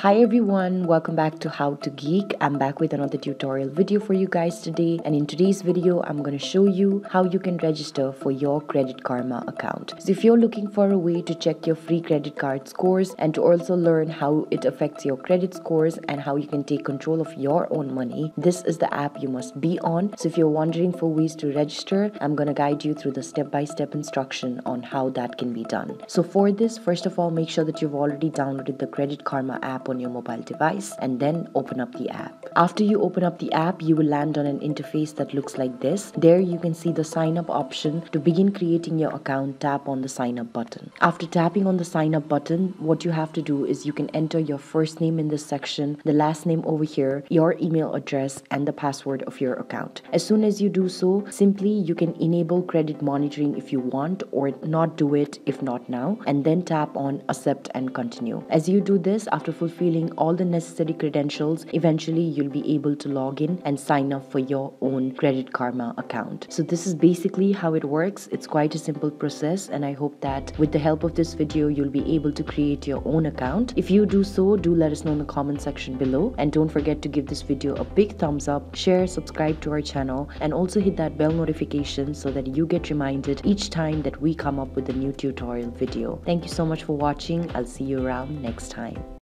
Hi everyone, welcome back to How to Geek. I'm back with another tutorial video for you guys today and in today's video I'm going to show you how you can register for your Credit Karma account. So if you're looking for a way to check your free credit card scores and to also learn how it affects your credit scores and how you can take control of your own money, this is the app you must be on. So if you're wondering for ways to register, I'm going to guide you through the step-by-step -step instruction on how that can be done. So for this, first of all, make sure that you've already downloaded the Credit Karma app on your mobile device and then open up the app. After you open up the app, you will land on an interface that looks like this. There you can see the sign up option. To begin creating your account, tap on the sign up button. After tapping on the sign up button, what you have to do is you can enter your first name in this section, the last name over here, your email address, and the password of your account. As soon as you do so, simply you can enable credit monitoring if you want or not do it if not now, and then tap on accept and continue. As you do this, after fulfilling fulfilling all the necessary credentials, eventually you'll be able to log in and sign up for your own Credit Karma account. So this is basically how it works. It's quite a simple process and I hope that with the help of this video, you'll be able to create your own account. If you do so, do let us know in the comment section below and don't forget to give this video a big thumbs up, share, subscribe to our channel and also hit that bell notification so that you get reminded each time that we come up with a new tutorial video. Thank you so much for watching. I'll see you around next time.